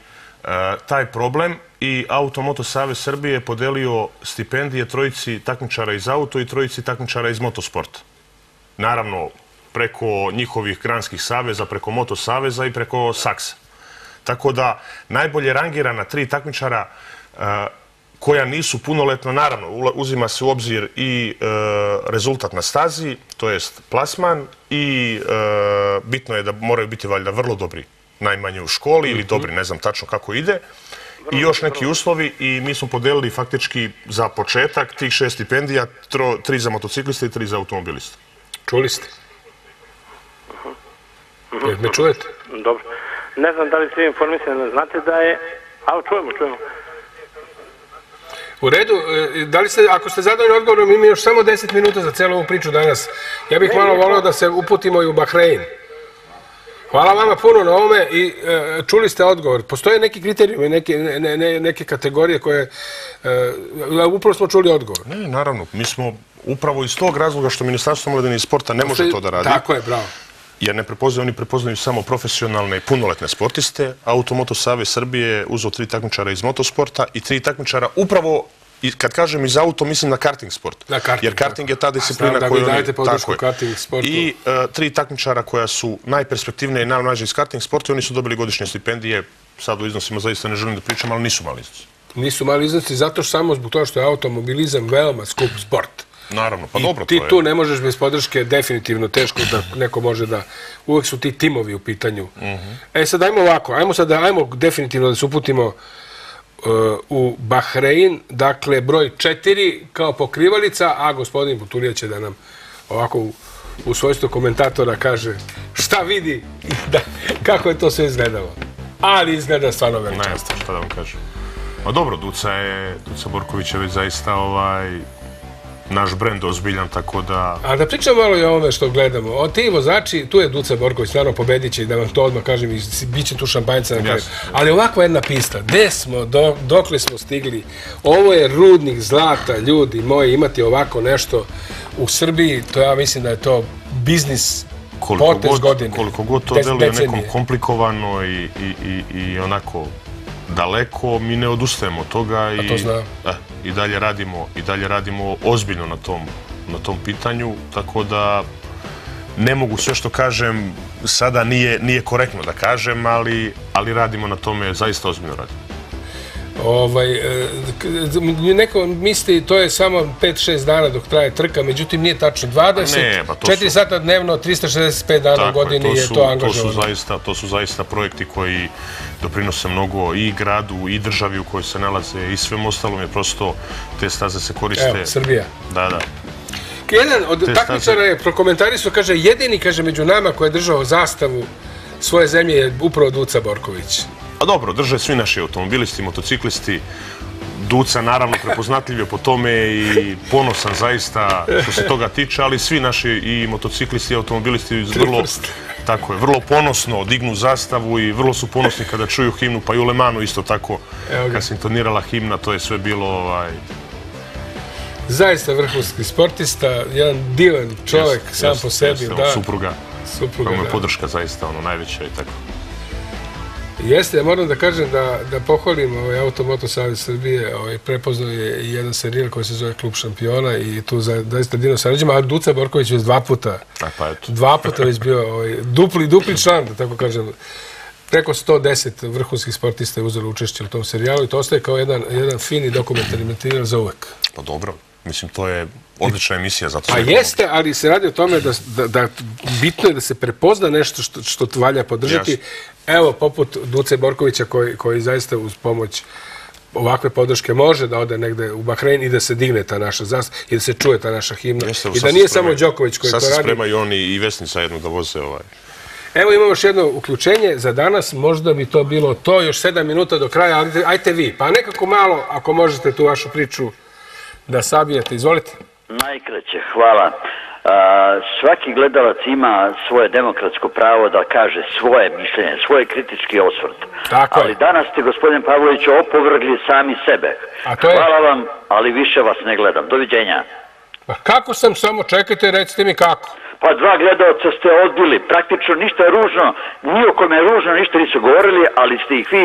taj problem i Automoto Savez Srbije je podelio stipendije trojici takmičara iz auto i trojici takmičara iz motosporta. Naravno, preko njihovih granskih saveza, preko Moto Saveza i preko Saksa. Tako da, najbolje rangirana tri takmičara e, koja nisu punoletna, naravno, uzima se u obzir i e, rezultat na stazi, to jest plasman, i e, bitno je da moraju biti valjda vrlo dobri, najmanje u školi ili dobri, ne znam tačno kako ide, i još neki uslovi i mi smo podelili faktički za početak tih šest stipendija, tro, tri za motocikliste i tri za automobiliste. Čuli ste? Jel me čujete? Dobro. Ne znam da li ste informisani, znate da je... A, čujemo, čujemo. U redu, e, da li ste, ako ste zadovoljni odgovorom, ima još samo 10 minuta za celu ovu priču danas. Ja bih malo volio da se uputimo i u Bahrein. Hvala vama puno na ovome i e, čuli ste odgovor. Postoje neki kriterijumi, neke, ne, ne, neke kategorije koje... E, upravo smo čuli odgovor. Ne, naravno, mi smo upravo iz tog razloga što Ministarstvo omladine i sporta ne može to da radi. Tako je, bravo. Jer ne prepoznaju, oni prepoznaju samo profesionalne i punoletne sportiste. Automoto Savez Srbije je uzeo tri takmičara iz motosporta i tri takmičara upravo I kad kažem iz auto, mislim na karting sport. Na karting, Jer karting je ta disciplina koju oni... dajete podršku karting sportu. I e, tri takmičara koja su najperspektivnije i najmlađe iz karting sporta, i oni su dobili godišnje stipendije. Sad u iznosima zaista ne želim da pričam, ali nisu mali iznosi. Nisu mali iznosi zato što samo zbog toga što je automobilizam veoma skup sport. Naravno, pa I dobro ti to je. tu ne možeš bez podrške, definitivno teško da neko može da... Uvek su ti timovi u pitanju. Mhm. E sad ajmo ovako, ajmo sad ajmo definitivno da se uputimo uh, u Bahrein, dakle broj četiri kao pokrivalica, a gospodin Butulija će da nam ovako u, u svojstvu komentatora kaže šta vidi i da, kako je to sve izgledalo. Ali izgleda stvarno Ne veličan. znam šta da vam kažem. Ma dobro, Duca je, Duca Borković je već zaista ovaj, naš brend ozbiljan, tako da... A da pričamo malo i o ovome što gledamo. O ti vozači, tu je Duca Borković, stvarno pobedit će, da vam to odmah kažem, i bit će tu šampanjca na kraju. Ali ovakva jedna pista, gde smo, do, dokle smo stigli? Ovo je rudnik zlata, ljudi moji, imati ovako nešto u Srbiji, to ja mislim da je to biznis koliko potez god, godine. koliko god to deluje nekom komplikovano i, i, i, i onako daleko, mi ne odustajemo od toga i, eh, i dalje radimo i dalje radimo ozbiljno na tom, na tom pitanju, tako da ne mogu sve što kažem sada nije, nije korektno da kažem, ali, ali radimo na tome, zaista ozbiljno radimo. Ovaj, e, k- neko misli to je samo 5-6 dana dok traje trka, međutim nije tačno. 20, Ne, pa to 4 su- sata dnevno, 365 dana u je, godini je to to su, angažovano. zaista, to su zaista projekti koji doprinose mnogo i gradu i državi u kojoj se nalaze i svem ostalom je prosto te staze se koriste. Evo, Srbija. Da, da. Jedan od takmičara je prokomentarisao, kaže, jedini, kaže, među nama koji je držao zastavu svoje zemlje je upravo Duca Borković. A dobro, drže svi naši automobilisti, motociklisti. Duca naravno prepoznatljiv je po tome i ponosan zaista što se toga tiče, ali svi naši i motociklisti i automobilisti vrlo, tako je, vrlo ponosno dignu zastavu i vrlo su ponosni kada čuju himnu, pa i u Lemanu isto tako, kad se intonirala himna, to je sve bilo ovaj, Zaista vrhunski sportista, jedan divan čovjek Jeste, sam jeste, po sebi, da. Supruga. Supruga, Koja mu je podrška zaista ono najveća i tako. Jeste, ja moram da kažem da, da pohvalim ovaj Automoto Savez Srbije, ovaj, prepoznao je i jedan serijal koji se zove Klub šampiona i tu za, zaista Dino sarađujemo, a Duca Borković je već dva puta, A pa eto. dva puta već bio ovaj, dupli, dupli član, da tako kažem. Preko 110 vrhunskih sportista je uzelo učešće u tom serijalu i to ostaje kao jedan, jedan fini dokumentarni materijal za uvek. Pa dobro, mislim to je odlična emisija, zato Pa jeste, ali se radi o tome da, da, da bitno je da se prepozna nešto što, što valja podržati. Evo, poput Duce Borkovića koji, koji zaista uz pomoć ovakve podrške može da ode negde u Bahrein i da se digne ta naša zastava i da se čuje ta naša himna. Jeste, I sad da nije samo Đoković koji sad to se radi. spremaju oni i Vesnica jedno da voze ovaj. Evo imamo još jedno uključenje za danas, možda bi to bilo to, još sedam minuta do kraja, ali ajte vi, pa nekako malo, ako možete tu vašu priču da sabijete, izvolite. Najkraće, hvala. Svaki gledalac ima svoje demokratsko pravo da kaže svoje mišljenje, svoj kritički osvrt. Tako je. ali danas ste, gospodin Pavlović, opovrgli sami sebe. A to je- Hvala vam, ali više vas ne gledam. Doviđenja. Pa kako sam samo, čekajte, recite mi kako. Pa dva gledalca ste odbili, praktično ništa ružno, ni o kome ružno ništa nisu govorili, ali ste ih vi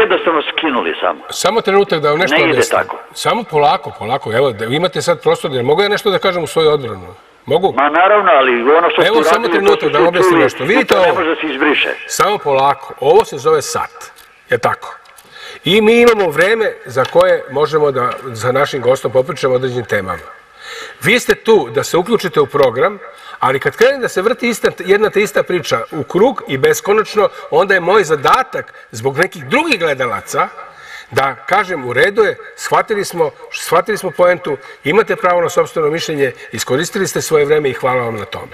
jednostavno skinuli samo. Samo trenutak da vam nešto Ne ide tako. Samo polako, polako. Evo, da imate sad prostor, jer mogu ja nešto da kažem u svoju odbranu? Mogu? Ma naravno, ali ono što Evo, ste samo trenutak da vam objasnim nešto. Vidite to ne ovo? može da se izbriše. Samo polako. Ovo se zove sat. Je tako? I mi imamo vreme za koje možemo da za našim gostom popričamo određenim temama. Vi ste tu da se uključite u program, ali kad krenem da se vrti ista, jedna te ista priča u krug i beskonačno, onda je moj zadatak zbog nekih drugih gledalaca da kažem u redu je, shvatili smo, shvatili smo poentu, imate pravo na sobstveno mišljenje, iskoristili ste svoje vreme i hvala vam na tome.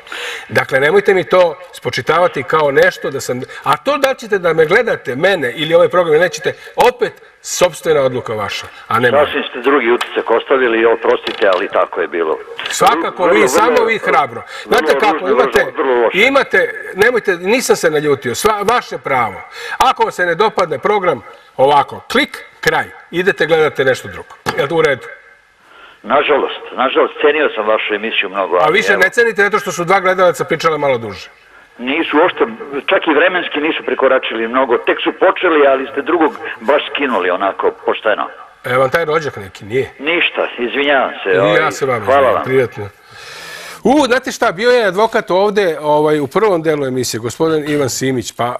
Dakle, nemojte mi to spočitavati kao nešto da sam... A to da ćete da me gledate, mene ili ovaj program, nećete, opet sobstvena odluka vaša, a ne moja. Sasvim ste drugi utisak ostavili i oprostite, ali tako je bilo. Svakako Vrlo, vi, vrlo, samo vi hrabro. Znate vrlo kako, imate, imate, nemojte, nisam se naljutio, sva, vaše pravo. Ako vam se ne dopadne program, ovako, klik, kraj, idete gledate nešto drugo. Je li to u redu? Nažalost, nažalost, cenio sam vašu emisiju mnogo. A više evo, ne cenite zato što su dva gledalaca pričala malo duže. Nisu ošto, čak i vremenski nisu prekoračili mnogo. Tek su počeli, ali ste drugog baš skinuli onako, pošteno. Evo vam taj rođak neki, nije. Ništa, izvinjavam se. I ovaj, ja se vam Hvala izvinjam, vam. prijatno. U, znate šta, bio je advokat ovde ovaj, u prvom delu emisije, gospodin Ivan Simić, pa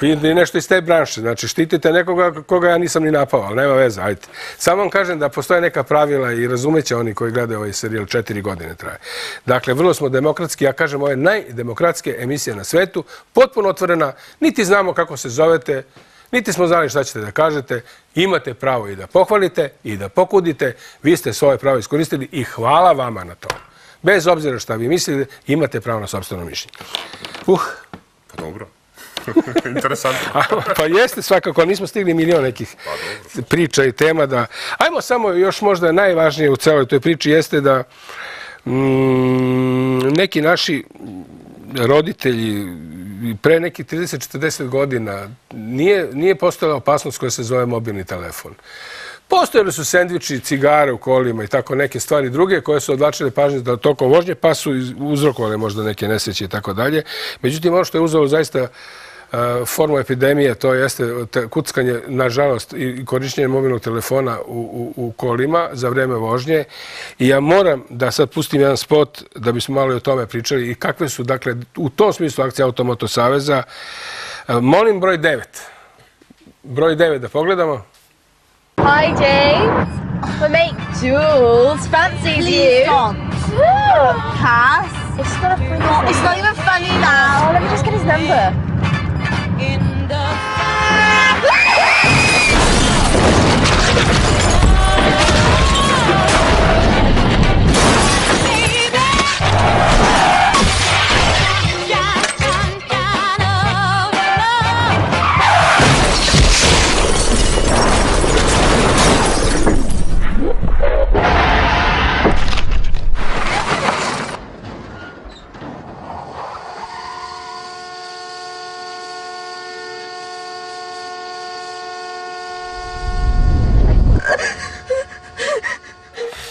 vidim je nešto iz te branše, znači štitite nekoga koga ja nisam ni napao, ali nema veze, ajde. Samo vam kažem da postoje neka pravila i razumeće oni koji gledaju ovaj serijal, četiri godine traje. Dakle, vrlo smo demokratski, ja kažem, ovo je najdemokratske emisija na svetu, potpuno otvorena, niti znamo kako se zovete, niti smo znali šta ćete da kažete, imate pravo i da pohvalite i da pokudite, vi ste svoje pravo iskoristili i hvala vama na to. Bez obzira šta vi mislite, imate pravo na sobstveno mišljenje. Uh, Pa dobro. *laughs* Interesantno. A, pa jeste svakako, nismo stigli milion nekih priča i tema da... Ajmo samo još možda najvažnije u celoj toj priči jeste da mm, neki naši roditelji pre nekih 30-40 godina nije, nije postojala opasnost koja se zove mobilni telefon. Postojali su sendviči, cigare u kolima i tako neke stvari druge koje su odlačile pažnje da tokom vožnje pa su uzrokovale možda neke nesreće i tako dalje. Međutim, ono što je uzelo zaista e, formu epidemije, to jeste te- kuckanje, nažalost, i korišćenje mobilnog telefona u, u, u kolima za vreme vožnje. I ja moram da sad pustim jedan spot da bismo malo i o tome pričali i kakve su, dakle, u tom smislu akcije Automoto Saveza. E, Molim broj 9. Broj 9 da pogledamo. Hi, James. My mate Jules fancies you. It's not, funny it's not even funny now. Let me just get his number. in the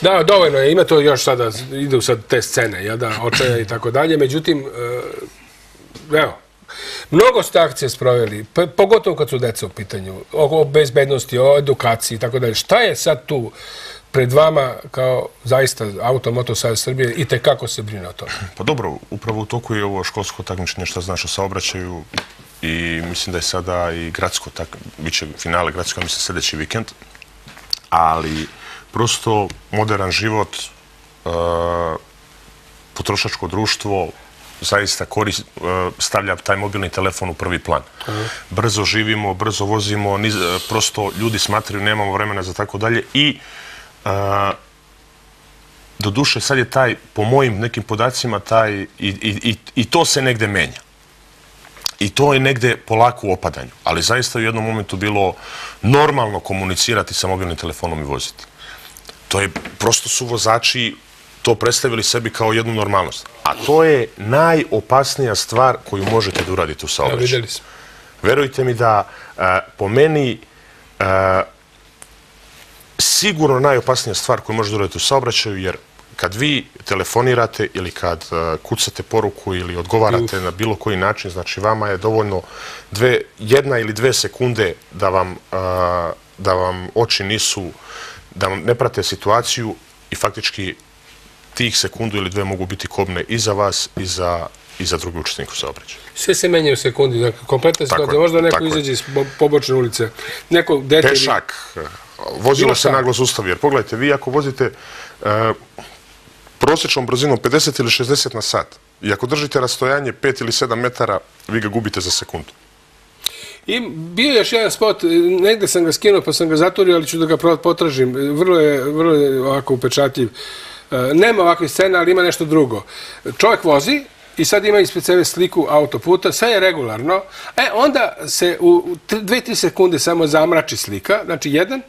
Da, dovoljno je, ima to još sada, idu sad te scene, jel da, očaja i tako dalje, međutim, e, evo, mnogo ste akcije sproveli, pogotovo kad su deca u pitanju, o bezbednosti, o edukaciji i tako dalje. Šta je sad tu pred vama kao zaista Automoto Savjez Srbije i te kako se brine o tome? Pa dobro, upravo u toku je ovo školsko takmičenje što znaš o saobraćaju i mislim da je sada i gradsko, tak, bit će finale gradsko, mislim, sljedeći vikend, ali prosto modern život, e, potrošačko društvo, zaista e, stavlja taj mobilni telefon u prvi plan. Brzo živimo, brzo vozimo, e, prosto ljudi smatraju, nemamo vremena za tako dalje i e, do duše sad je taj, po mojim nekim podacima, taj, i to se negde menja. I to je negde polako u opadanju. Ali zaista u jednom momentu bilo normalno komunicirati sa mobilnim telefonom i voziti to je, prosto su vozači to predstavili sebi kao jednu normalnost. A to je najopasnija stvar koju možete da uradite u saobraćaju. vidjeli smo. Verujte mi da po meni sigurno najopasnija stvar koju možete da uradite u saobraćaju, jer kad vi telefonirate ili kad kucate poruku ili odgovarate na bilo koji način, znači vama je dovoljno dve, jedna ili dve sekunde da vam, da vam oči nisu da ne prate situaciju i faktički tih sekundu ili dve mogu biti kobne i za vas i za i za drugi učesnik u saobraćaju. Sve se menja u sekundi, dakle, kompletna situacija. Možda neko izađe iz pobočne ulice, neko dete... Pešak, vozilo se naglo zustavi, jer pogledajte, vi ako vozite uh, prosječnom brzinom 50 ili 60 na sat, i ako držite rastojanje 5 ili 7 metara, vi ga gubite za sekundu. I bio je još jedan spot, negde sam ga skinuo pa sam ga zatvorio, ali ću da ga potražim. Vrlo je, vrlo je ovako upečatljiv. E, nema ovakve scene, ali ima nešto drugo. Čovjek vozi i sad ima ispred sebe sliku autoputa, sve je regularno. E, onda se u dve, tri sekunde samo zamrači slika. Znači, jedan,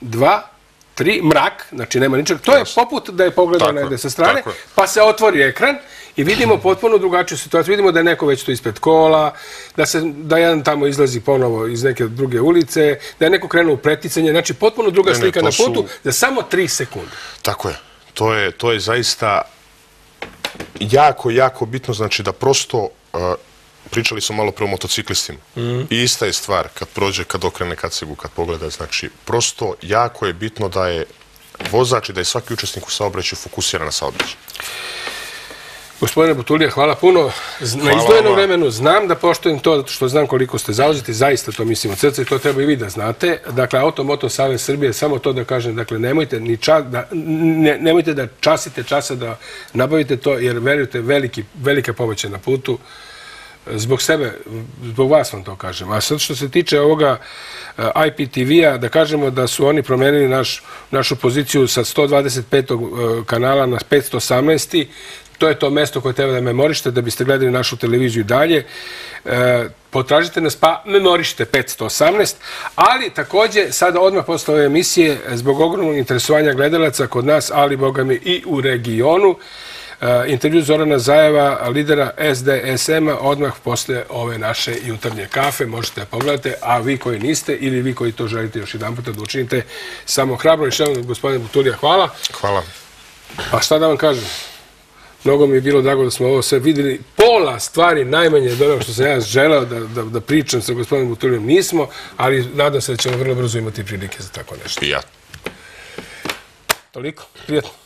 dva, tri, mrak, znači nema ničeg. To je poput da je pogledao negde sa strane, pa se otvori ekran I vidimo potpuno drugačiju situaciju. Vidimo da je neko već tu ispred kola, da, se, da jedan tamo izlazi ponovo iz neke druge ulice, da je neko krenuo u preticanje. Znači, potpuno druga slika na putu za samo tri sekunde. Tako je. To je, to je zaista jako, jako bitno. Znači da prosto, uh, pričali smo malo pre o motociklistima, mm. i ista je stvar kad prođe, kad okrene kacegu, kad pogleda. Znači, prosto jako je bitno da je vozač i da je svaki učesnik u saobraćaju fokusiran na saobraćaju. Gospodine Butulija, hvala puno na izdvojenom vremenu. Znam da poštojem to što znam koliko ste zauzeti. Zaista to mislim od srca i to treba i vi da znate. Dakle, Automoto Savez Srbije, samo to da kažem, dakle, nemojte, ni da, ne, nemojte da časite časa da nabavite to, jer verujte, veliki, velika pomoć je na putu. Zbog sebe, zbog vas vam to kažem. A sad što se tiče ovoga eh, IPTV-a, da kažemo da su oni promenili naš, našu poziciju sa 125. Eh, kanala na 518 to je to mesto koje treba da memorište da biste gledali našu televiziju dalje. E, potražite nas pa memorište 518, ali također sada odmah posle ove emisije zbog ogromnog interesovanja gledalaca kod nas, ali boga mi i u regionu, e, intervju Zorana Zajeva, lidera SDSM-a, odmah posle ove naše jutarnje kafe, možete da pogledate, a vi koji niste ili vi koji to želite još jedan puta da učinite, samo hrabro i što gospodine Butulija, hvala. Hvala. Pa šta da vam kažem? Mnogo mi je bilo drago da smo ovo sve videli. Pola stvari najmanje od onog što sam ja želeo da, da, da pričam sa gospodinom Butulijom nismo, ali nadam se da ćemo vrlo brzo imati prilike za tako nešto. I ja. Toliko. Prijetno.